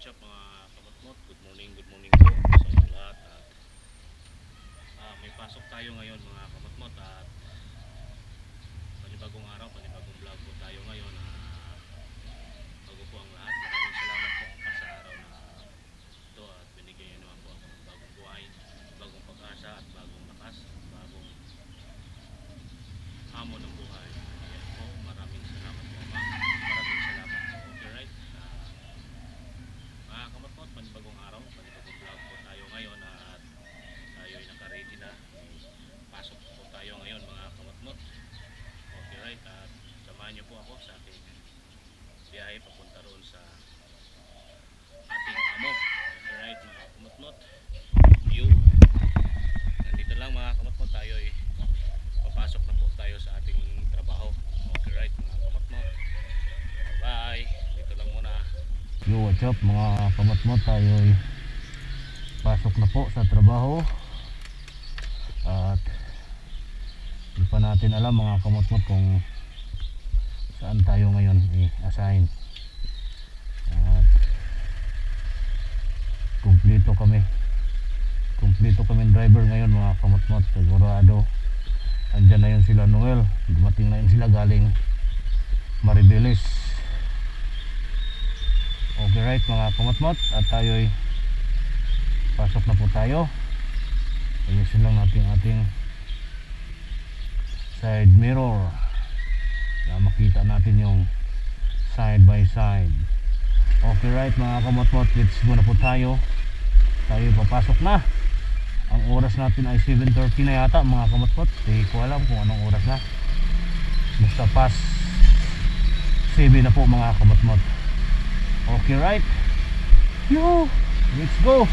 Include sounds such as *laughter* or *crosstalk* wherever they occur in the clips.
what's up mga kamatmot? Good morning, good morning po sa inyong lahat. At ah, may pasok tayo ngayon mga kamatmot at panibagong araw, panibagong vlog po tayo ngayon. At bago po ang lahat maraming salamat po pa sa araw na ito at binigyan niyo naman po ako ng bagong buhay bagong pag-asa at bagong lakas bagong amo ng buhay Ayan po, maraming salamat po ma maraming salamat po okay right Ah, mga kamatmot, panibagong araw, panibagong vlog po tayo ngayon at tayo ay naka-ready na. May Pasok po tayo ngayon mga kamatmot. Okay right, at samahan niyo po ako sa ating biyahe papunta roon sa ating amo. Okay right, mga kamatmot. You. Nandito lang mga kamatmot, tayo ay papasok na po tayo sa ating trabaho. Okay right, mga kamatmot. Bye. Dito lang muna. Yo, what's up mga kamatmot tayo ay pasok na po sa trabaho. At hindi pa natin alam mga kamatmot kung saan tayo ngayon i-assign. At kumpleto kami. Kumpleto kami driver ngayon mga kamatmot sigurado andyan na yun sila Noel. Dumating na yun sila galing Maribeles Okay right mga kamatmot at tayo ay pasok na po tayo. Ayusin lang natin ating side mirror. Na makita natin yung side by side. Okay right mga kamatmot let's go na po tayo. Tayo papasok na. Ang oras natin ay 7.30 na yata mga kamatmot hindi ko alam kung anong oras na. Basta pas 7 na po mga kamatmot Okay, right? Yo, let's go.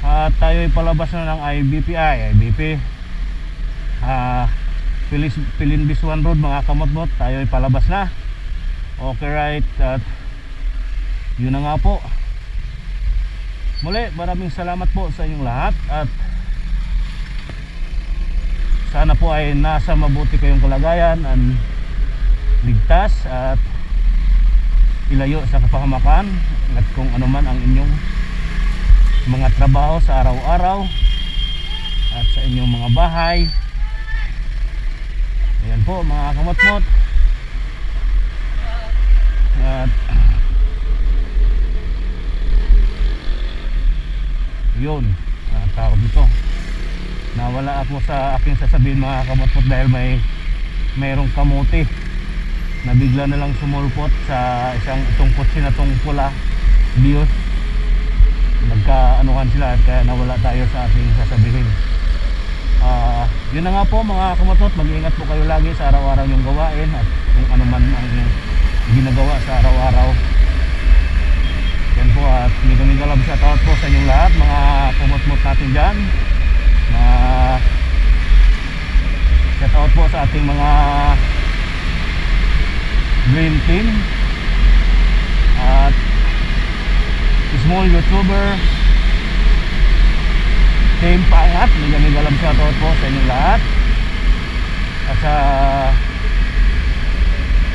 At tayo ay palabas na ng IBPI, IBP. Ah, Pilis, Pilinbis 1 Road mga kamotmot, tayo ay palabas na. Okay, right? At yun na nga po. Muli, maraming salamat po sa inyong lahat at sana po ay nasa mabuti kayong kalagayan and ligtas at ilayo sa kapahamakan at kung ano man ang inyong mga trabaho sa araw-araw at sa inyong mga bahay. Ayan po mga kamotmot. At yun ah, tao dito nawala ako sa aking sasabihin mga kamotmot dahil may mayroong kamuti na bigla na lang sumulpot sa isang itong kutsi na tong pula Dios nagkaanuhan sila at kaya nawala tayo sa ating sasabihin. Ah, yun na nga po mga kamatot. Mag-iingat po kayo lagi sa araw-araw yung gawain at kung ano man ang ginagawa sa araw-araw. Yan po at may kami galab shoutout po sa inyong lahat mga kumotmot natin dyan. Mga shoutout po sa ating mga Dream Team at small YouTuber. Team Pangat may gamig alam shoutout po sa inyong lahat. At sa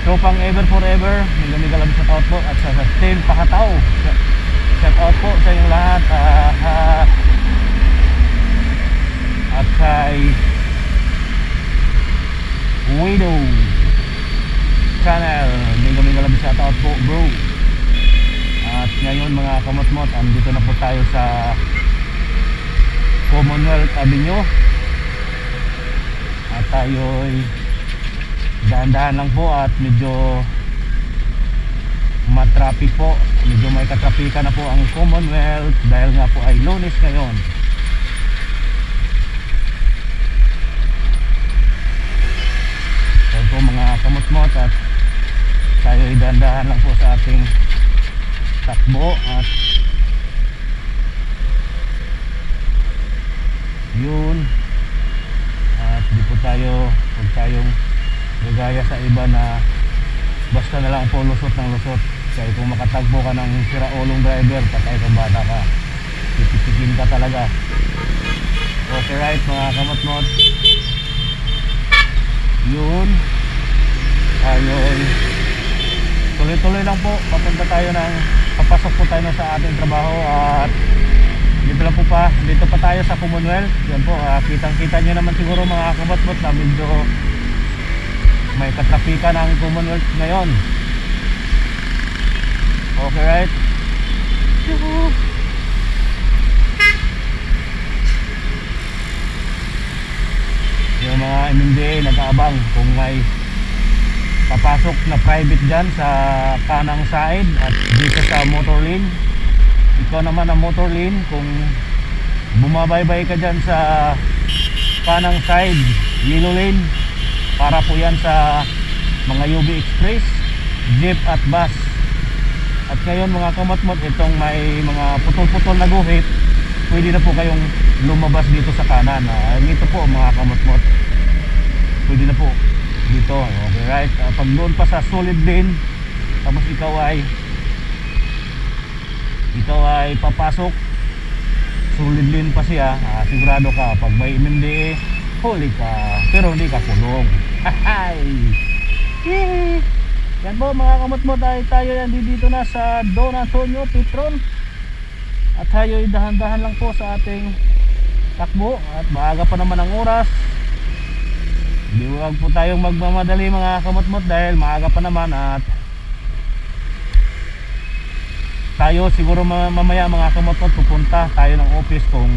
Tropang Ever Forever may gamig alam shoutout po at sa, Team Pakataw shoutout po sa inyong lahat. Ah, ah, at kay Widow channel. Mingo Mingo Love shoutout po bro. At ngayon mga kamotmot andito na po tayo sa Commonwealth Avenue. At tayo'y dahan-dahan lang po at medyo matraffic po. Medyo may katrapikan na po ang Commonwealth dahil nga po ay lunes ngayon. Po mga kamot-mot at tayo ay dahan-dahan lang po sa ating takbo at yun. At di po tayo huwag tayong gagaya sa iba na basta na lang po lusot ng lusot. Kaya kung makatagpo ka ng siraulong driver patay kang bata ka. Titikikin ka talaga. Okay right mga kamot-mot. Yun. Tayo ay tuloy-tuloy lang po. Papunta tayo ng papasok po tayo sa ating trabaho at dito lang po pa dito pa tayo sa Commonwealth. Yan po ah, kitang kita nyo naman siguro mga kabatbot na medyo may katrapikan ang Commonwealth ngayon. Okay right? Yuhu. yung mga MMDA nag-aabang kung may papasok na private dyan sa kanang side at dito sa motor lane. Ikaw naman ang motor lane kung bumabaybay ka dyan sa kanang side yellow lane para po yan sa mga UB Express jeep at bus. At ngayon mga kamatmot itong may mga putol-putol na guhit pwede na po kayong lumabas dito sa kanan. Ah, ito po mga kamatmot. Pwede na po dito. Okay right. Ah, pag doon pa sa solid lane tapos ikaw ay ikaw ay papasok. Solid lane pa siya. Ah, sigurado ka pag may MMDA huli ka pero hindi ka kulong Hahay! *laughs* Yan po mga kamot-mot ay tayo yan dito na sa Don Antonio Petron. At tayo ay dahan-dahan lang po sa ating takbo. At maaga pa naman ang oras hindi wag po tayong magmamadali mga kamot-mot dahil maaga pa naman at tayo siguro ma- mamaya mga kamot-mot pupunta tayo ng office kung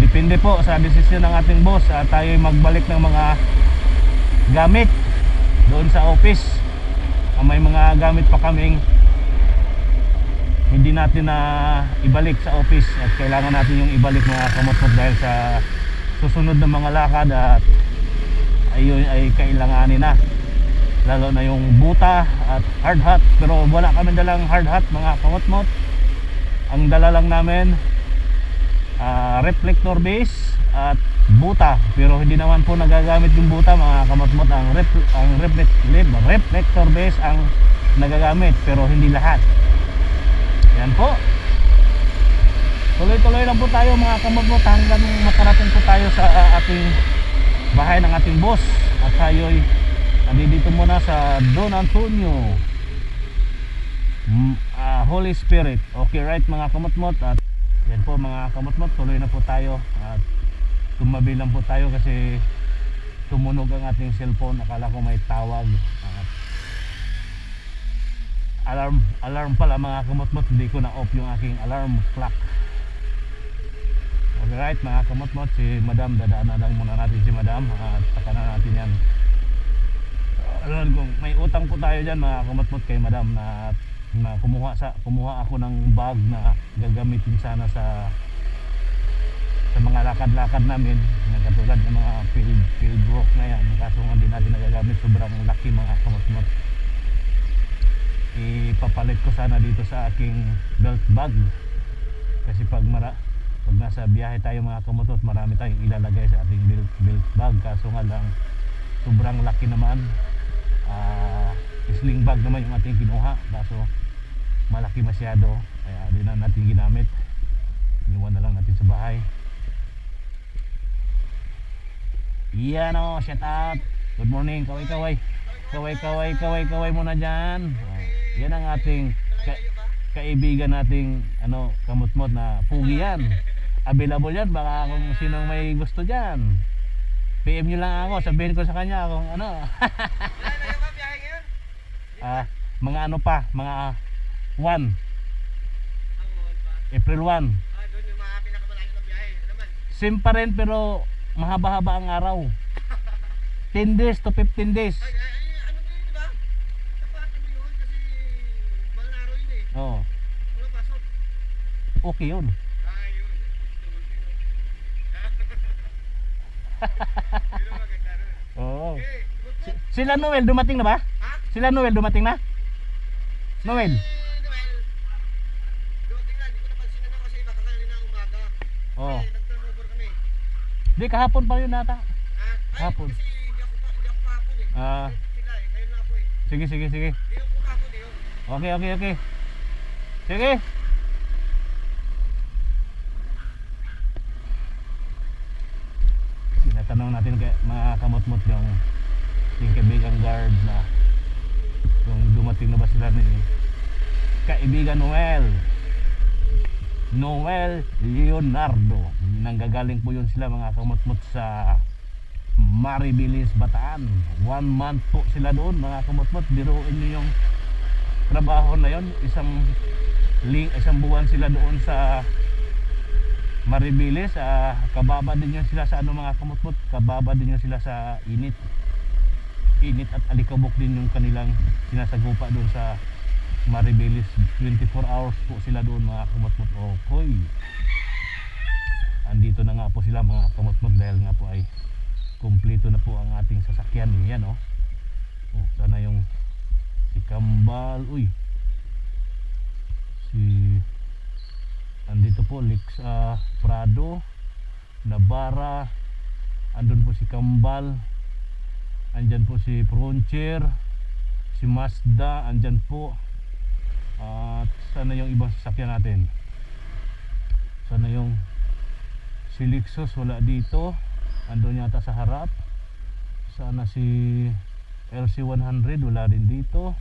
depende po sa desisyon ng ating boss at tayo ay magbalik ng mga gamit doon sa office. May mga gamit pa kaming hindi natin na ibalik sa office at kailangan natin yung ibalik mga kamot-mot dahil sa susunod na mga lakad at ayun ay kailanganin na. Lalo na yung buta at hard hat. Pero wala kami dalang hard hat mga kamot-mot. Ang dala lang namin ah, reflector base at buta. Pero hindi naman po nagagamit yung buta mga kamot-mot. Ang, rep, ang reflect, reflector base ang nagagamit pero hindi lahat. Yan po tuloy-tuloy lang po tayo mga kamot-mot. Hanggang makarating po tayo sa ah, ating bahay ng ating boss. At tayo'y nandito muna sa Don Antonio. Ah, Holy Spirit. Okay right mga kamot-mot? At yan po mga kamot-mot tuloy na po tayo. At tumabi lang po tayo kasi tumunog ang ating cellphone. Akala ko may tawag. At alarm alarm pala mga kamot-mot. Hindi ko na off yung aking alarm clock Alright mga kamot-mot si madam dadaanan lang muna natin si madam at saka na natin yan. Alam kung may utang po tayo dyan mga kamot-mot kay madam na, na kumuha, sa, kumuha ako ng bag na gagamitin sana sa sa mga lakad-lakad namin na katulad ng mga field, field walk na yan. Kaso nga hindi natin nagagamit sobrang laki mga kamot-mot. Ipapalit ko sana dito sa aking belt bag. Kasi pag mara pag nasa biyahe tayo mga kamotot marami tayong ilalagay sa ating belt, belt bag. Kaso nga lang sobrang laki naman. Ah, sling bag naman yung ating kinuha. Kaso malaki masyado. Kaya di na natin ginamit. Iniwan na lang natin sa bahay. Yan o shout out. Good morning kaway kaway. Kaway kaway kaway kaway muna dyan. Oh, yan ang ating ka- kaibigan nating ano kamutmot na pugi yan available yan baka kung sinong may gusto dyan. PM nyo lang ako sabihin ko sa kanya kung ano. *laughs* Ah mga ano pa mga 1 April 1 same pa rin pero mahaba-haba ang araw. 10 days to 15 days. Oh. Okay yun oo Si- sila Noel dumating na ba? Sila Noel dumating na? Noel. Oh. Di kahapon pa yun nata Hapon. ah. Sige sige sige. Okay okay okay. Sige kamot-mot yung yung kaibigang guard na dumating na ba sila ni kaibigan Noel. Noel Leonardo. Nanggagaling po yun sila mga kamutmut sa Maribilis Bataan. One month po sila doon mga kamutmut biruin nyo yung trabaho na yon isang ling, isang buwan sila doon sa Maribilis ah, kababa din yan sila sa ano mga kamutmut kababa din yan sila sa init. Init at alikabok din yung kanilang sinasagupa doon sa Maribelis 24 hours po sila doon mga kamutmut. Okoy! Andito na nga po sila mga kamutmut dahil nga po ay kumpleto na po ang ating sasakyan. Yan oh, oh sana yung si Kambal uy! Si andito po Lex ah, Prado Nabara andun po si Kambal andyan po si Frontier si Mazda andyan po. At sana yung ibang sasakyan natin. Sana yung si Lexus wala dito. Andun yata sa harap. Sana si LC100 wala din dito.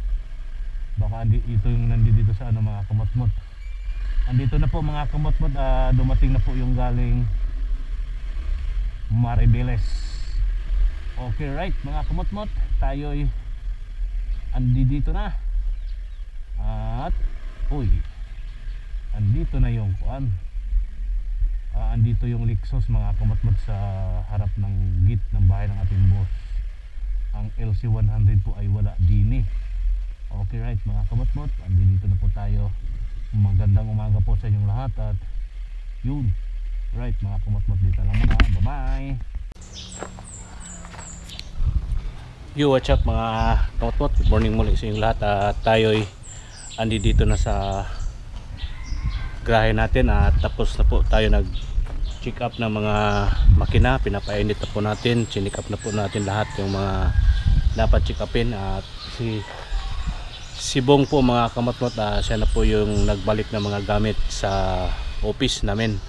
Baka andi, ito yung nandito dito sa ano mga kamotmot andito na po mga kamotmot ah, dumating na po yung galing Maribeles Okay right mga kamotmot tayo'y andi dito na. At uy andito na yung kuan Ah, andito yung Lexus mga kamotmot sa harap ng gate ng bahay ng ating boss. Ang LC100 po ay wala din eh. Okay right mga kamotmot andito na po tayo magandang umaga po sa inyong lahat at yun. Right mga kamotmot dito lang muna. Bye bye Yo, what's up mga kamotmot? Good morning muli sa inyong lahat. At tayo'y andi dito na sa grahe natin at tapos na po tayo nag check up ng mga makina. Pinapainit na po natin chinik up na po natin lahat yung mga dapat check upin. At si si Bong po mga kamatmot ah, siya na po yung nagbalik ng mga gamit sa office namin.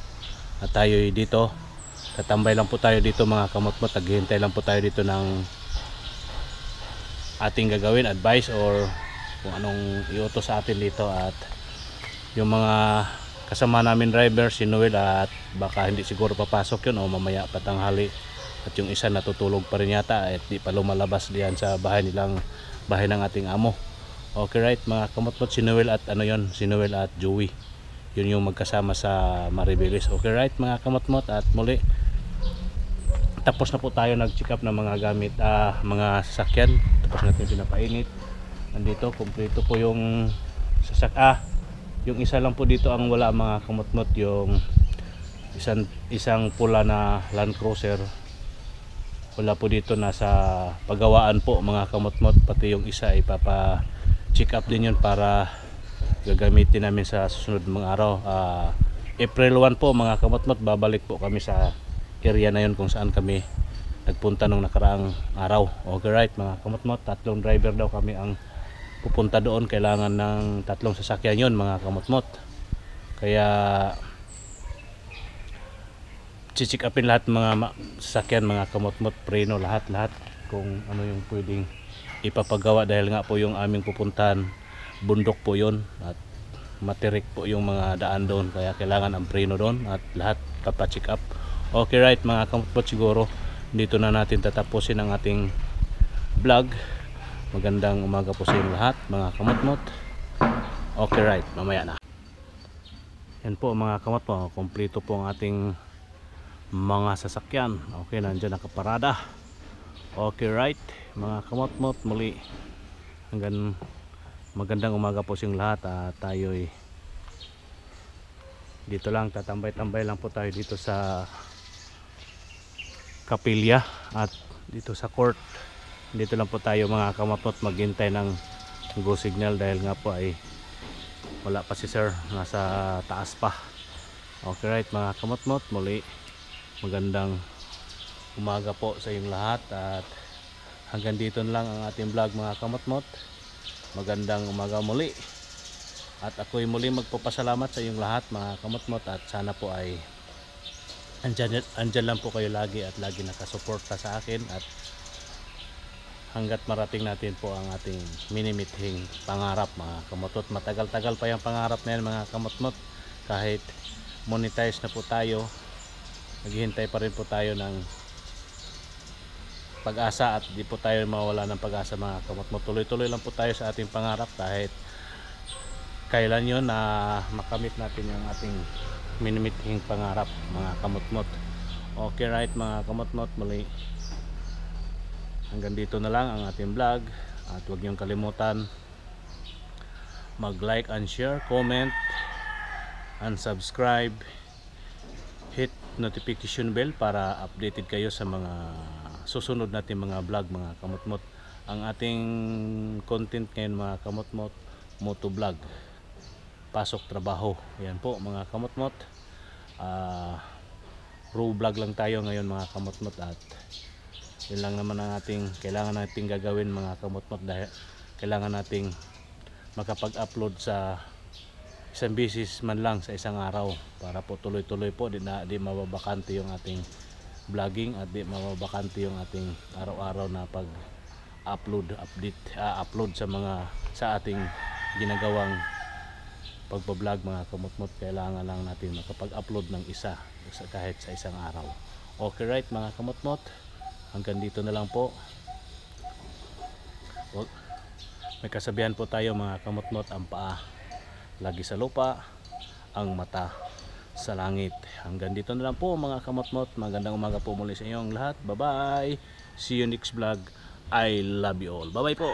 At tayo dito. Tatambay lang po tayo dito mga kamatmot. Naghihintay lang po tayo dito ng ating gagawin advice or kung anong iutos sa atin dito. At yung mga kasama namin driver si Noel at baka hindi siguro papasok yun o mamaya patanghali. At yung isa natutulog pa rin yata at di pa lumalabas diyan sa bahay nilang bahay ng ating amo okay right mga kamotmot si Noel at ano yon si Noel at Joey. Yun yung magkasama sa Maribelis okay right mga kamotmot at muli tapos na po tayo nag-check up ng mga gamit ah, mga sasakyan. Tapos natin pinapainit. Nandito kumpleto po yung sasak ah yung isa lang po dito ang wala mga kamotmot yung isang isang pula na Land Cruiser. Wala po dito nasa pagawaan po mga kamotmot pati yung isa ipapa check up din yun para gagamitin namin sa susunod mga araw. Ah, April 1 po mga kamotmot babalik po kami sa area na yun kung saan kami nagpunta nung nakaraang araw. Okay right mga kamotmot tatlong driver daw kami ang pupunta doon. Kailangan ng tatlong sasakyan yun mga kamotmot kaya chichik upin lahat mga sasakyan mga kamotmot preno lahat lahat kung ano yung pwedeng ipapagawa dahil nga po yung aming pupuntahan bundok po yun at materik po yung mga daan doon. Kaya kailangan ang preno doon at lahat papacheck up. Okay right mga kamotmot siguro dito na natin tatapusin ang ating vlog. Magandang umaga po sa inyo lahat mga kamotmot okay right mamaya na. Yan po mga kamotmot kompleto po ang ating mga sasakyan. Okay nandyan nakaparada okay right. Mga kamotmot muli. Hanggang magandang umaga po sa inyong lahat at tayo'y dito lang tatambay-tambay lang po tayo dito sa kapilya at dito sa court. Dito lang po tayo mga kamapot maghintay ng go signal dahil nga po ay wala pa si sir nasa taas pa. Okay right mga kamotmot muli. Magandang umaga po sa inyong lahat at hanggang dito lang ang ating vlog mga kamotmot. Magandang umaga muli. At ako'y muli magpapasalamat sa inyong lahat mga kamotmot at sana po ay andyan, andyan lang po kayo lagi at lagi nakasuporta sa akin at hanggat marating natin po ang ating minimithing pangarap mga kamotot matagal-tagal pa yung pangarap na yan mga kamotmot. Kahit monetize na po tayo naghihintay pa rin po tayo ng pag-asa at di po tayo mawala ng pag-asa mga kamotmot tuloy-tuloy lang po tayo sa ating pangarap kahit kailan yon na makamit natin yung ating minimithing pangarap mga kamotmot. Okay right mga kamotmot muli. Hanggang dito na lang ang ating vlog. At huwag niyong kalimutan mag like and share comment and subscribe. Hit notification bell para updated kayo sa mga susunod natin mga vlog mga kamotmot. Ang ating content ngayon mga kamotmot moto vlog. Pasok trabaho. Yan po mga kamotmot. Ah raw vlog lang tayo ngayon mga kamotmot. At yun lang naman ang ating kailangan nating gagawin mga kamotmot dahil kailangan nating makapag-upload sa isang bisis man lang sa isang araw para po tuloy-tuloy po di na di mababakante yung ating vlogging at di mababakante yung ating araw-araw na pag upload update ah, upload sa mga sa ating ginagawang pagbablog mga kamotmot. Kailangan lang natin makapag-upload ng isa sa- kahit sa isang araw. Okay right mga kamotmot. Hanggang dito na lang po. Wag- may kasabihan po tayo mga kamotmot ang paa lagi sa lupa ang mata sa langit. Hanggang dito na lang po mga kamotmot. Magandang umaga po muli sa inyong lahat. Bye bye see you next vlog. I love you all. Bye bye po